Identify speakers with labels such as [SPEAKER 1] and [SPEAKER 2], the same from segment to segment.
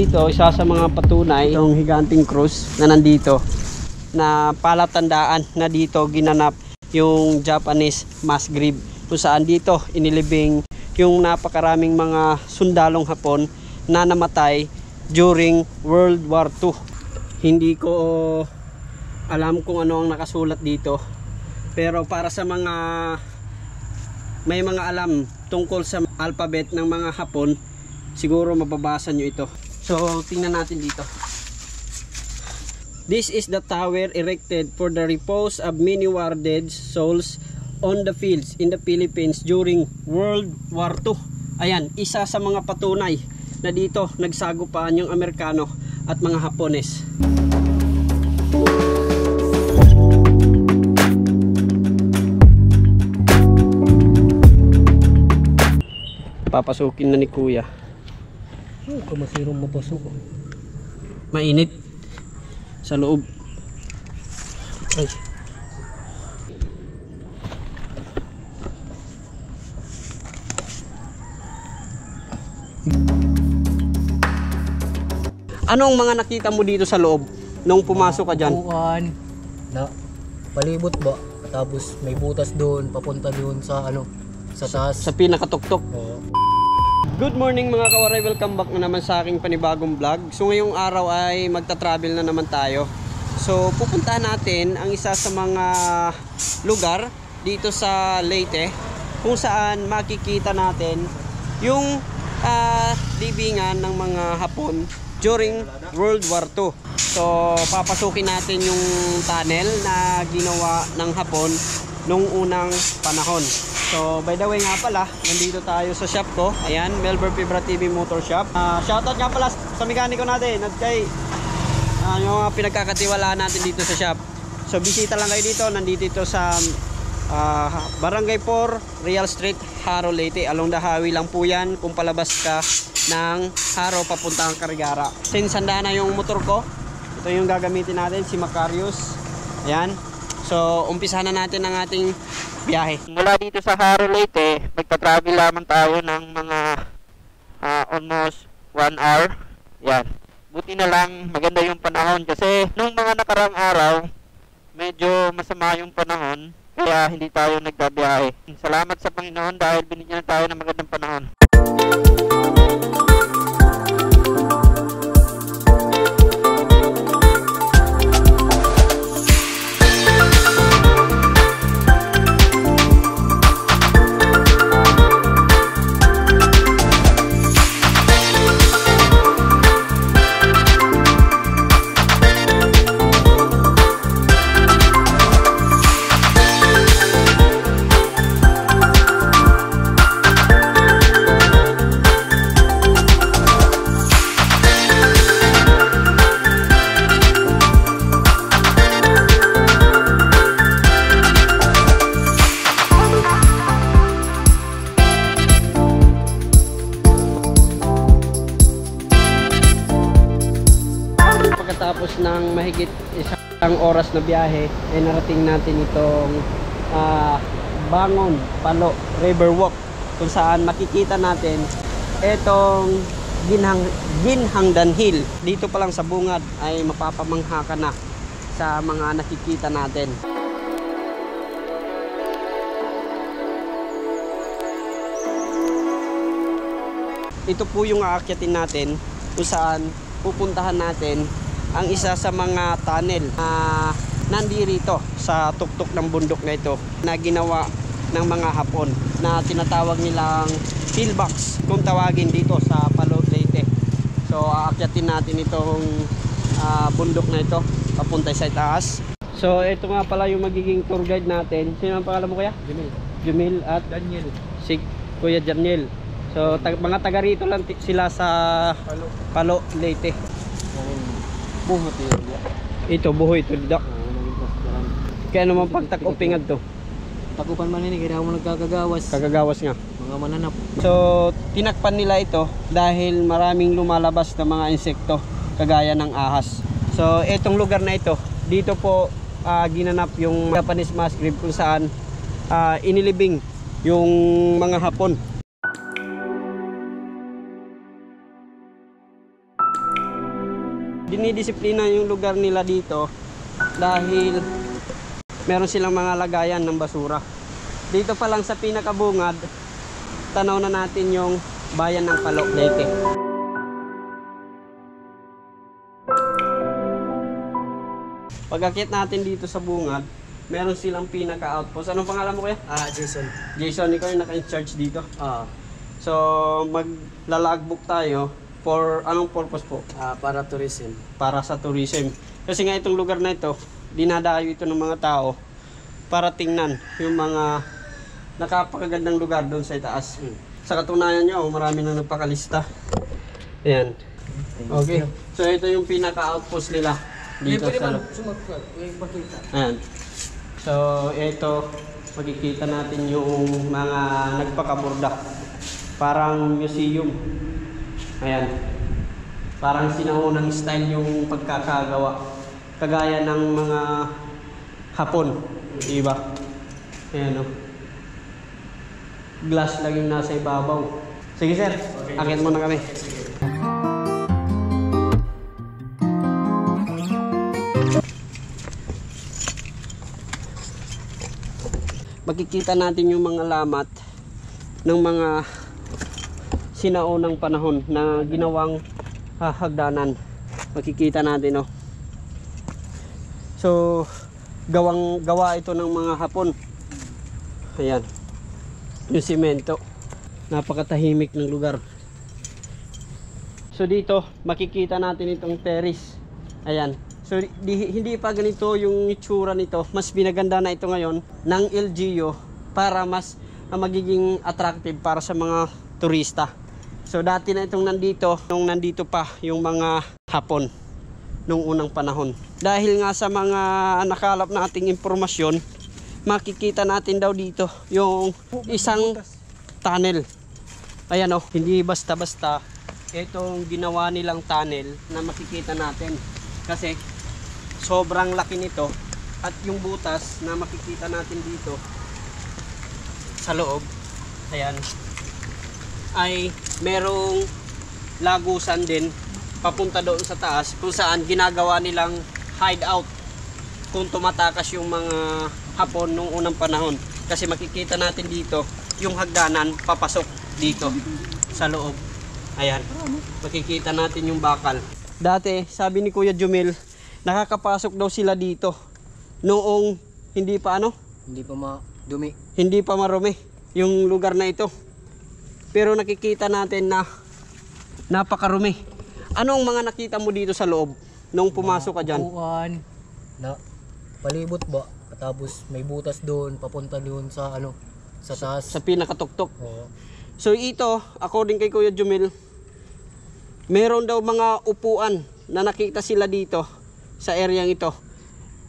[SPEAKER 1] Dito, isa sa mga patunay, itong higanting cross na nandito, na palatandaan na dito ginanap yung Japanese mass grave. Kung saan dito inilibing yung napakaraming mga sundalong Hapon na namatay during World War II. Hindi ko alam kung ano ang nakasulat dito. Pero para sa mga may mga alam tungkol sa alphabet ng mga Hapon, siguro mababasa nyo ito. So, tingnan natin dito. This is the tower erected for the repose of many dead souls on the fields in the Philippines during World War II. Ayan, isa sa mga patunay na dito nagsagupaan yung Amerikano at mga Hapones. Papasukin na ni Kuya.
[SPEAKER 2] Oh, kamasirong mapasok.
[SPEAKER 1] Mainit sa loob. Ay. Anong mga nakita mo dito sa loob nung pumasok ka dyan?
[SPEAKER 2] Bukan. Na, palibot ba? Tapos may butas doon, papunta doon sa ano, sa taas.
[SPEAKER 1] Sa pinakatuktok.
[SPEAKER 2] Oo.
[SPEAKER 1] Good morning mga kawaray, welcome back na naman sa aking panibagong vlog. So ngayong araw ay magta-travel na naman tayo. So pupuntahan natin ang isa sa mga lugar dito sa Leyte kung saan makikita natin yung ah, libingan ng mga Hapon during World War II. So papasukin natin yung tunnel na ginawa ng Hapon nung unang panahon. So, by the way nga pala, nandito tayo sa shop ko. Ayan, Melbourne Fibra TV Motor Shop. Ah, shoutout nga pala sa mekaniko natin at kay ah, yung pinagkakatiwalaan natin dito sa shop. So, bisita lang kayo dito. Nandito ito sa ah, Barangay 4, Real Street, Haro, Leyte. Along the highway lang po yan kung palabas ka ng Haro papuntang Carigara. Since handa na yung motor ko, ito yung gagamitin natin, si Macarius. Ayan. So, umpisahan na natin ang ating biyahe. Mula dito sa Haro Leyte, magta-travel lamang tayo ng mga ah, almost 1 hour. Yan. Buti na lang maganda yung panahon kasi nung mga nakarang araw, medyo masama yung panahon kaya hindi tayo nagbabiyahe. Salamat sa Panginoon dahil binigyan tayo ng magandang panahon. Pagkatapos ng mahigit isang oras na biyahe, ay narating natin itong ah, Bangon Palo River Walk kung saan makikita natin itong Ginhang, Ginhangdan Hill. Dito pa lang sa bungad ay mapapamangha ka na sa mga nakikita natin. ito po yung aakyatin natin kung saan pupuntahan natin ang isa sa mga tunnel na nandirito sa tuktok ng bundok na ito na ginawa ng mga Hapon na tinatawag nilang pillbox kung tawagin dito sa Palo Leyte. So aakyatin natin itong ah, bundok na ito papunta sa taas. So ito nga pala yung magiging tour guide natin. Sino ang pangalan mo kuya?
[SPEAKER 2] Jumil.
[SPEAKER 1] Jumil at
[SPEAKER 2] Daniel.
[SPEAKER 1] si Kuya Janiel. So tag- mga taga rito lang sila sa
[SPEAKER 2] Palo.
[SPEAKER 1] Palo, Leyte.
[SPEAKER 2] Ang buhat yun.
[SPEAKER 1] Ito buhoy to dak. Kaya naman pagtakupingan to.
[SPEAKER 2] Takupan man ini kaya mo nagkakagawas.
[SPEAKER 1] Kagagawas nga.
[SPEAKER 2] Mga mananap.
[SPEAKER 1] So tinakpan nila ito dahil maraming lumalabas na mga insekto kagaya ng ahas. So itong lugar na ito, dito po ah, ginanap yung Japanese mass grave kung saan ah, inilibing yung mga Hapon. Dinidisiplina yung lugar nila dito dahil meron silang mga lagayan ng basura. Dito pa lang sa pinakabungad, tanaw na natin yung bayan ng Calooc Leyte. Pagkakit natin dito sa bungad, meron silang pinaka-outpost. Anong pangalan mo kuya?
[SPEAKER 2] Ah, Jason.
[SPEAKER 1] Jason, ikaw yung naka-in-charge dito.
[SPEAKER 2] Ah,
[SPEAKER 1] So, maglalagbook tayo for anong purpose po?
[SPEAKER 2] ah, para tourism.
[SPEAKER 1] Para sa tourism. Kasi nga itong lugar na ito, dinadayo ito ng mga tao para tingnan yung mga nakapagagandang lugar doon sa itaas. Sa katunayan nyo, marami nang nagpakalista. Ayan. Okay. So, ito yung pinaka-outpost nila dito sa. Ayan. So, ito, makikita natin yung mga nagpakaburda. Parang museum. Ayan. Parang sinaunang style yung pagkakagawa. Kagaya ng mga Hapon. Diba? Ayan o. Glass lang yung nasa ibabaw. Sige sir, akit mo na kami. makikita natin yung mga lamat ng mga sinaunang panahon na ginawang hagdanan. Makikita natin oh. So gawang gawa ito ng mga hapon. Ayan. Yung simento. Napakatahimik ng lugar. So dito makikita natin itong terrace. Ayan. So di- hindi pa ganito yung itsura nito. Mas binaganda na ito ngayon ng LGU para mas ah, magiging attractive para sa mga turista so dati na itong nandito nung nandito pa yung mga hapon nung unang panahon. Dahil nga sa mga nakalap nating impormasyon makikita natin daw dito yung isang tunnel. Ayan oh hindi basta basta itong ginawa nilang tunnel na makikita natin. Kasi sobrang laki nito at yung butas na makikita natin dito sa loob. Ayan ay merong lagusan din papunta doon sa taas kung saan ginagawa nilang hideout kung tumatakas yung mga hapon nung unang panahon. Kasi makikita natin dito yung hagdanan papasok dito sa loob. Ayan. Makikita natin yung bakal. Dati sabi ni Kuya Jumil nakakapasok daw sila dito noong hindi pa ano?
[SPEAKER 2] Hindi pa madumi.
[SPEAKER 1] hindi pa marumi yung lugar na ito pero nakikita natin na napakarumi anong mga nakita mo dito sa loob nung pumasok ka dyan
[SPEAKER 2] Upuan. Na, palibot ba? Tapos may butas doon, papunta doon sa ano, sa taas.
[SPEAKER 1] sa pinakatuktok
[SPEAKER 2] Oo.
[SPEAKER 1] So ito, according kay Kuya Jumil, meron daw mga upuan na nakita sila dito sa areang ito.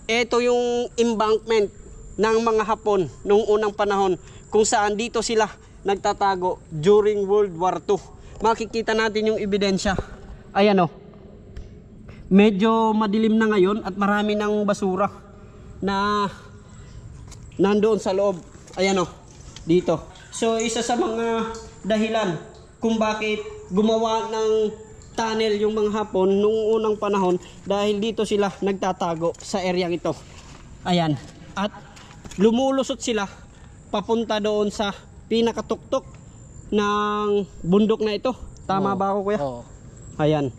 [SPEAKER 1] Ito yung embankment ng mga Hapon noong unang panahon kung saan dito sila nagtatago during World War II. Makikita natin yung ebidensya. Ayan o. Medyo madilim na ngayon at marami ng basura na nandoon sa loob. Ayan o, dito. So isa sa mga dahilan kung bakit gumawa ng tunnel yung mga Hapon nung unang panahon dahil dito sila nagtatago sa areang ito. Ayan. At lumulusot sila papunta doon sa pinakatuktok ng bundok na ito. Tama
[SPEAKER 2] Oo.
[SPEAKER 1] ba ako kuya?
[SPEAKER 2] Oo.
[SPEAKER 1] Ayan.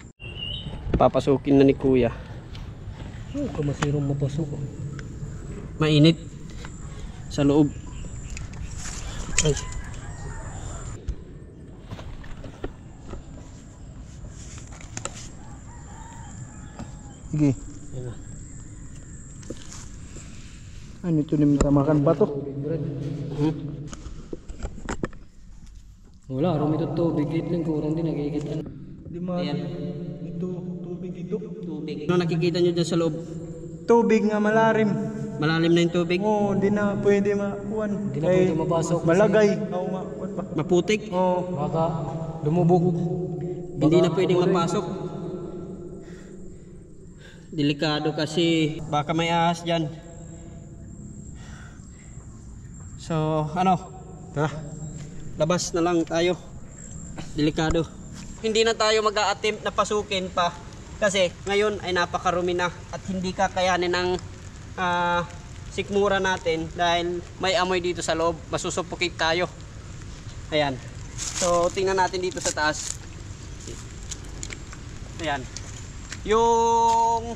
[SPEAKER 1] Papasukin na ni kuya.
[SPEAKER 2] Oh, kamasirong mapasok.
[SPEAKER 1] Mainit sa loob. Ay.
[SPEAKER 3] Sige. Ano ito naman makan ba to?
[SPEAKER 1] Hmm?
[SPEAKER 2] Wala, rumi ito tubig. Itling kurang din nakikita.
[SPEAKER 3] Di ma
[SPEAKER 1] Ayan.
[SPEAKER 3] ito tubig ito.
[SPEAKER 1] Tubig. Ano nakikita nyo dyan sa loob?
[SPEAKER 3] Tubig nga malarim.
[SPEAKER 1] Malalim na yung tubig?
[SPEAKER 3] Oo, di na pwede makuan.
[SPEAKER 2] Di na pwede mapasok
[SPEAKER 3] Malagay. Oo nga, kuwan pa.
[SPEAKER 1] Maputik?
[SPEAKER 3] Oo.
[SPEAKER 2] Baka lumubog.
[SPEAKER 1] Hindi na pwedeng mapasok. Delikado kasi baka may ahas dyan. So, ano?
[SPEAKER 3] Tara.
[SPEAKER 1] Labas na lang tayo. Delikado. Hindi na tayo mag-a-attempt na pasukin pa Kasi ngayon ay napakarumi na at hindi kakayanin ng ah, sikmura natin dahil may amoy dito sa loob. Masusuffocate tayo. Ayan. So, tingnan natin dito sa taas. Ayan. Yung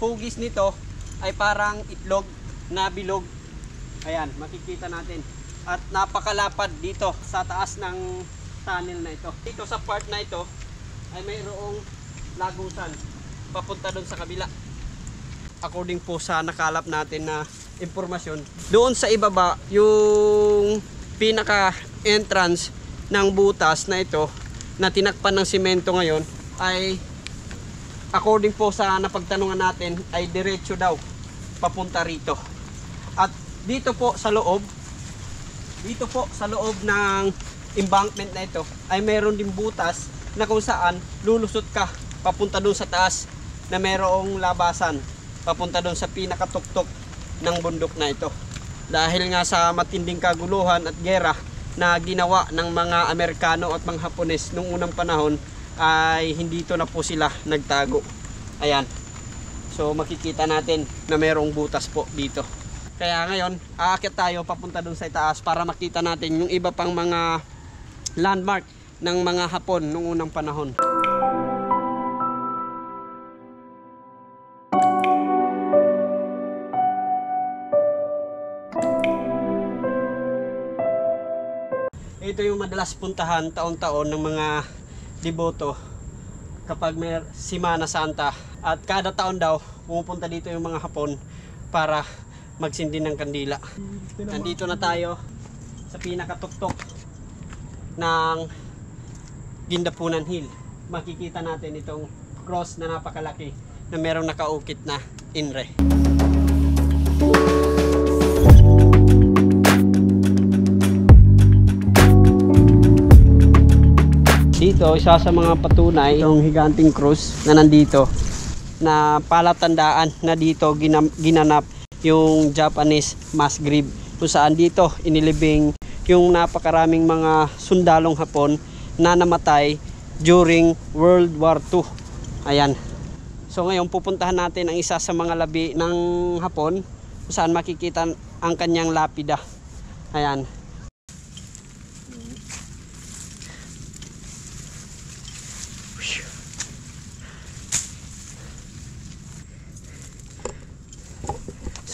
[SPEAKER 1] hugis nito ay parang itlog na bilog. Ayan, makikita natin. At napakalapad dito sa taas ng tunnel na ito. Dito sa part na ito ay mayroong lagusan papunta doon sa kabila. According po sa nakalap natin na impormasyon, doon sa ibaba yung pinaka entrance ng butas na ito na tinakpan ng simento ngayon ay according po sa napagtanungan natin ay diretso daw papunta rito. At dito po sa loob, dito po sa loob ng embankment na ito ay meron din butas na kung saan lulusot ka papunta doon sa taas na merong labasan papunta doon sa pinakatuktok ng bundok na ito. Dahil nga sa matinding kaguluhan at gera na ginawa ng mga Amerikano at mga Hapones nung unang panahon ay hindi to na po sila nagtago. Ayan. So makikita natin na merong butas po dito. Kaya ngayon, aakyat tayo papunta doon sa itaas para makita natin yung iba pang mga landmark ng mga Hapon nung unang panahon. Ito yung madalas puntahan taon-taon ng mga deboto kapag may Simana Santa at kada taon daw pumupunta dito yung mga Hapon para magsindi ng kandila. Nandito na tayo sa pinakatuktok ng Gindapunan Hill. Makikita natin itong cross na napakalaki na merong nakaukit na inre. Dito, isa sa mga patunay itong higanting cross na nandito na palatandaan na dito ginanap yung Japanese mass grave kung saan dito inilibing yung napakaraming mga sundalong Hapon na namatay during World War II. Ayan. So ngayon pupuntahan natin ang isa sa mga labi ng Hapon kung saan makikita ang kanyang lapida. Ayan.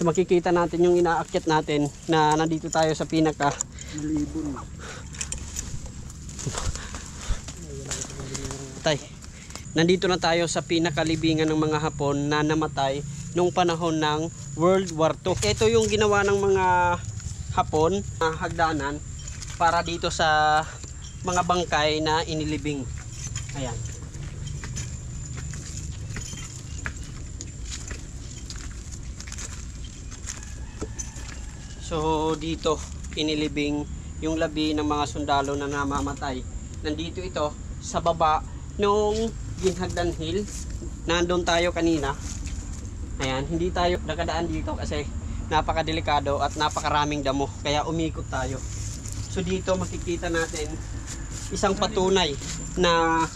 [SPEAKER 1] So makikita natin yung inaakyat natin na nandito tayo sa pinaka Tay. Nandito na tayo sa pinakalibingan ng mga Hapon na namatay nung panahon ng World War II. Ito yung ginawa ng mga Hapon na hagdanan para dito sa mga bangkay na inilibing. Ayan. So dito inilibing yung labi ng mga sundalo na namamatay. Nandito ito sa baba nung Ginhagdan Hill. Nandun tayo kanina. Ayan, hindi tayo nakadaan dito kasi napakadelikado at napakaraming damo. Kaya umikot tayo. So dito makikita natin isang patunay na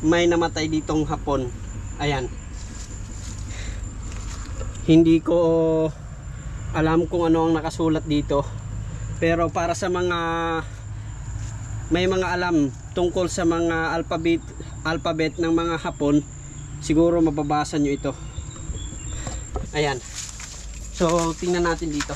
[SPEAKER 1] may namatay ditong hapon. Ayan. Hindi ko alam kung ano ang nakasulat dito. Pero para sa mga may mga alam tungkol sa mga alphabet alphabet ng mga Hapon, siguro mababasa nyo ito. Ayan. So, tingnan natin dito.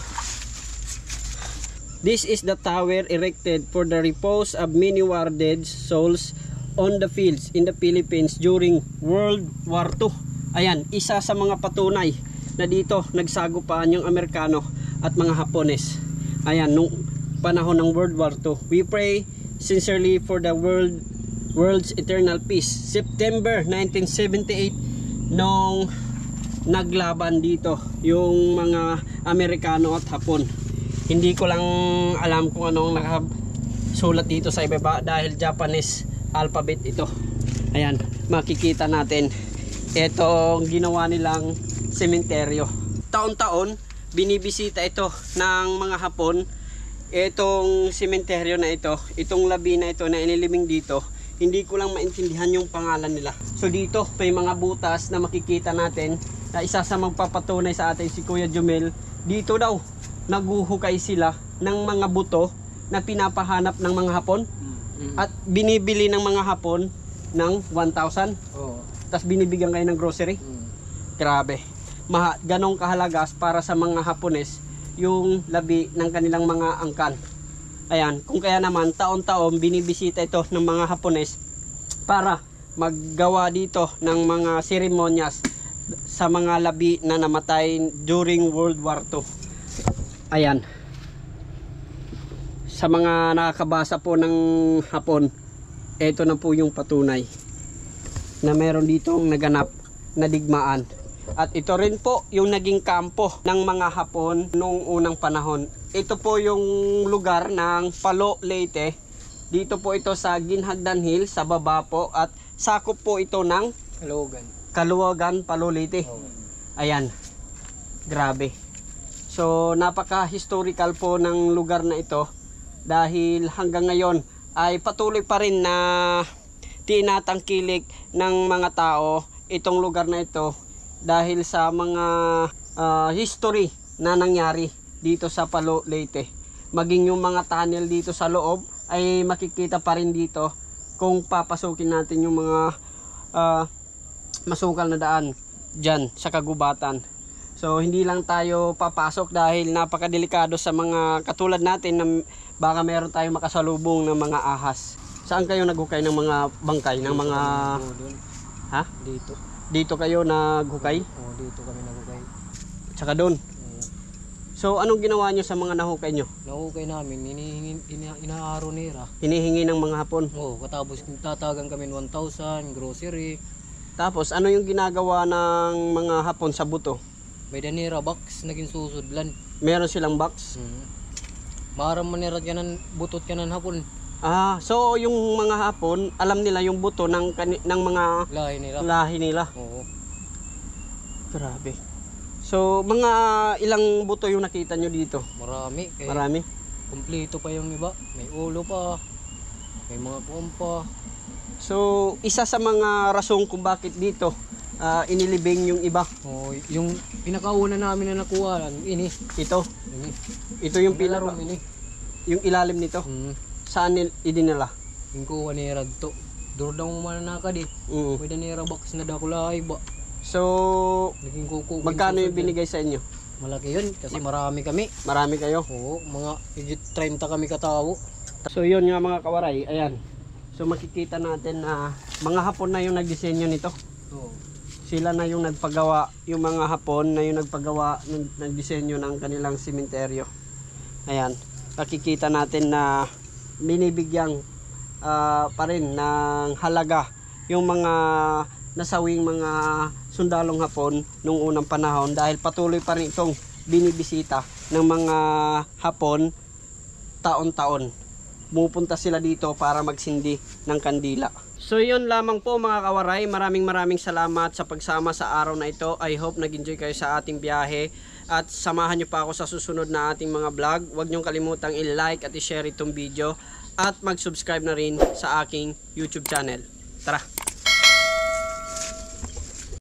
[SPEAKER 1] This is the tower erected for the repose of many war dead souls on the fields in the Philippines during World War II. Ayan, isa sa mga patunay na dito nagsagupaan yung Amerikano at mga Hapones. Ayan, nung panahon ng World War II. We pray sincerely for the world world's eternal peace. September 1978 nung naglaban dito yung mga Amerikano at Hapon. Hindi ko lang alam kung anong nakasulat dito sa ibaba dahil Japanese alphabet ito. Ayan, makikita natin itong ginawa nilang sementeryo. Taon-taon, binibisita ito ng mga Hapon. Itong sementeryo na ito, itong labi na ito na inilibing dito, hindi ko lang maintindihan yung pangalan nila. So dito may mga butas na makikita natin na isa sa magpapatunay sa atin si Kuya Jumel. Dito daw naguhukay sila ng mga buto na pinapahanap ng mga Hapon
[SPEAKER 2] Mm.
[SPEAKER 1] at binibili ng mga Hapon ng 1,000
[SPEAKER 2] Oo.
[SPEAKER 1] tapos binibigyan kayo ng grocery.
[SPEAKER 2] Mm.
[SPEAKER 1] Grabe. Maha, ganong kahalagas para sa mga Hapones yung labi ng kanilang mga angkan. Ayan, kung kaya naman taon-taon binibisita ito ng mga Hapones para maggawa dito ng mga seremonyas sa mga labi na namatay during World War II. Ayan. Sa mga nakakabasa po ng Hapon, ito na po yung patunay na meron ditong naganap na digmaan. At ito rin po yung naging kampo ng mga Hapon noong unang panahon. Ito po yung lugar ng Palo Leyte. Dito po ito sa Ginhagdan Hill sa baba po at sakop po ito ng
[SPEAKER 2] Logan.
[SPEAKER 1] Kaluwagan Palo Leyte.
[SPEAKER 2] Oo.
[SPEAKER 1] Ayan. Grabe. So napaka-historical po ng lugar na ito dahil hanggang ngayon ay patuloy pa rin na tinatangkilik ng mga tao itong lugar na ito dahil sa mga ah, history na nangyari dito sa Palo Leyte. Maging yung mga tunnel dito sa loob ay makikita pa rin dito kung papasukin natin yung mga ah, masukal na daan dyan sa kagubatan. So hindi lang tayo papasok dahil napakadelikado sa mga katulad natin na baka meron tayong makasalubong ng mga ahas. Saan kayo naghukay ng mga bangkay ng mga ha?
[SPEAKER 2] Dito.
[SPEAKER 1] Dito kayo naghukay?
[SPEAKER 2] Oo, dito kami nagukay.
[SPEAKER 1] Tsaka doon.
[SPEAKER 2] Oo.
[SPEAKER 1] So anong ginawa nyo sa mga nahukay nyo?
[SPEAKER 2] Nahukay namin, hinihingi, ina, inaaro.
[SPEAKER 1] Hinihingi ng mga hapon.
[SPEAKER 2] Oo, katapos tatagan kami ng 1,000, grocery.
[SPEAKER 1] Tapos ano yung ginagawa ng mga hapon sa buto?
[SPEAKER 2] May danira box, naging susudlan.
[SPEAKER 1] Meron silang box?
[SPEAKER 2] Hmm. Maram manirat ka ng butot ka ng hapon.
[SPEAKER 1] Ah, so yung mga hapon, alam nila yung buto ng, ng mga
[SPEAKER 2] Lahi nila.
[SPEAKER 1] lahi nila.
[SPEAKER 2] Oo.
[SPEAKER 1] Grabe. So, mga ilang buto yung nakita nyo dito?
[SPEAKER 2] Marami. Kaya
[SPEAKER 1] Marami.
[SPEAKER 2] Kompleto pa yung iba. May ulo pa. May mga kuwan pa.
[SPEAKER 1] So, isa sa mga rason kung bakit dito ah, inilibing yung iba.
[SPEAKER 2] Oo, yung pinakauna namin na nakuha, ini.
[SPEAKER 1] Ito.
[SPEAKER 2] Ini.
[SPEAKER 1] Ito yung pinaka,
[SPEAKER 2] Pinarong ini.
[SPEAKER 1] yung ilalim nito.
[SPEAKER 2] Hmm.
[SPEAKER 1] Saan nil- idinala?
[SPEAKER 2] Yung kuha ni Radto. Duro daw mo mananaka di.
[SPEAKER 1] Mm.
[SPEAKER 2] May danira box na dakulay ba.
[SPEAKER 1] So,
[SPEAKER 2] Naging kuko.
[SPEAKER 1] magkano yung binigay sa inyo?
[SPEAKER 2] Malaki yun kasi marami kami.
[SPEAKER 1] Marami kayo.
[SPEAKER 2] Oo, mga higit 30 kami katao.
[SPEAKER 1] So, yun nga mga kawaray. Ayan. So, makikita natin na mga hapon na yung nagdisenyo nito.
[SPEAKER 2] Oo.
[SPEAKER 1] sila na yung nagpagawa, yung mga Hapon na yung nagpagawa, nag- nagdisenyo ng kanilang simenteryo. Ayan, nakikita natin na binibigyang ah, pa rin ng halaga yung mga nasawing mga sundalong Hapon nung unang panahon dahil patuloy pa rin itong binibisita ng mga Hapon taon-taon. Pumupunta sila dito para magsindi ng kandila. So yun lamang po mga kawaray. Maraming maraming salamat sa pagsama sa araw na ito. I hope nag-enjoy kayo sa ating biyahe. At samahan nyo pa ako sa susunod na ating mga vlog. Huwag nyo kalimutang i-like at i-share itong video. At mag-subscribe na rin sa aking YouTube channel. Tara!